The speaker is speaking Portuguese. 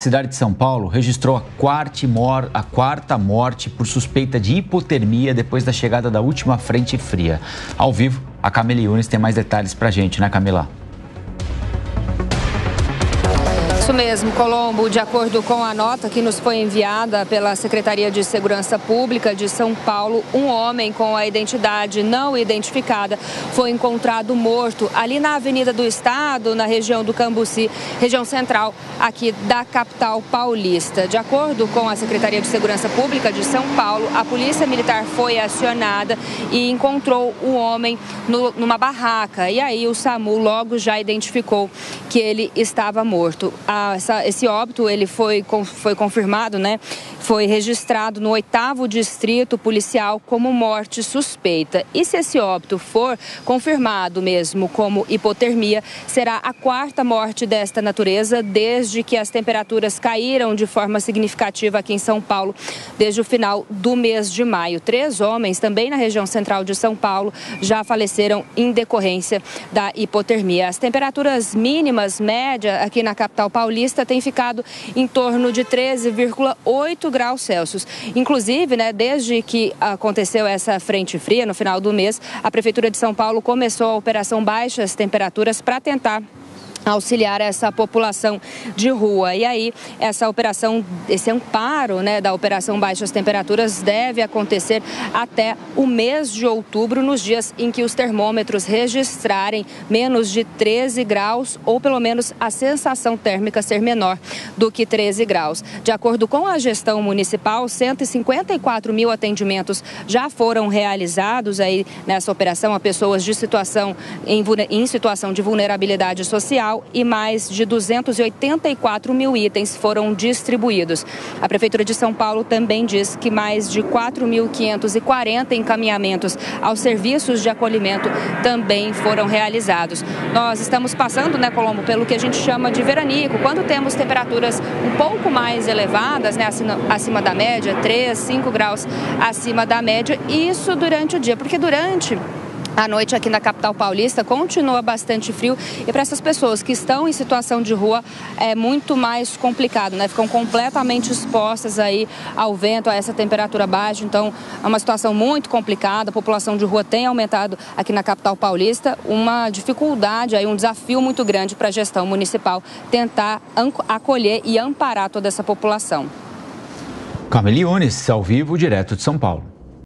A cidade de São Paulo registrou a quarta, a quarta morte por suspeita de hipotermia depois da chegada da última frente fria. Ao vivo, a Camila Yunes tem mais detalhes para a gente, né, Camila? Isso mesmo, Colombo. De acordo com a nota que nos foi enviada pela Secretaria de Segurança Pública de São Paulo, um homem com a identidade não identificada foi encontrado morto ali na Avenida do Estado, na região do Cambuci, região central aqui da capital paulista. De acordo com a Secretaria de Segurança Pública de São Paulo, a Polícia Militar foi acionada e encontrou o homem no, numa barraca. E aí o SAMU logo já identificou que ele estava morto. A essa, esse óbito ele foi, foi confirmado, né? Foi registrado no oitavo distrito policial como morte suspeita. E se esse óbito for confirmado mesmo como hipotermia, será a quarta morte desta natureza desde que as temperaturas caíram de forma significativa aqui em São Paulo desde o final do mês de maio. Três homens, também na região central de São Paulo, já faleceram em decorrência da hipotermia. As temperaturas mínimas média aqui na capital paulista tem ficado em torno de 13,8 graus Celsius. Inclusive, né, desde que aconteceu essa frente fria no final do mês, a Prefeitura de São Paulo começou a operação baixas temperaturas para tentar auxiliar essa população de rua. E aí, essa operação, esse amparo né, da operação Baixas Temperaturas deve acontecer até o mês de outubro, nos dias em que os termômetros registrarem menos de 13 graus ou pelo menos a sensação térmica ser menor do que 13 graus. De acordo com a gestão municipal, 154 mil atendimentos já foram realizados aí nessa operação a pessoas de situação em, em situação de vulnerabilidade social e mais de 284 mil itens foram distribuídos. A Prefeitura de São Paulo também diz que mais de 4.540 encaminhamentos aos serviços de acolhimento também foram realizados. Nós estamos passando, né, Colombo, pelo que a gente chama de veranico, quando temos temperaturas um pouco mais elevadas, né, acima, da média, 3, 5 graus acima da média, isso durante o dia, porque durante a noite aqui na capital paulista continua bastante frio e para essas pessoas que estão em situação de rua é muito mais complicado, né? Ficam completamente expostas aí ao vento, a essa temperatura baixa. Então, é uma situação muito complicada. A população de rua tem aumentado aqui na capital paulista. Uma dificuldade aí, um desafio muito grande para a gestão municipal tentar acolher e amparar toda essa população. Camille Unes, ao vivo, direto de São Paulo.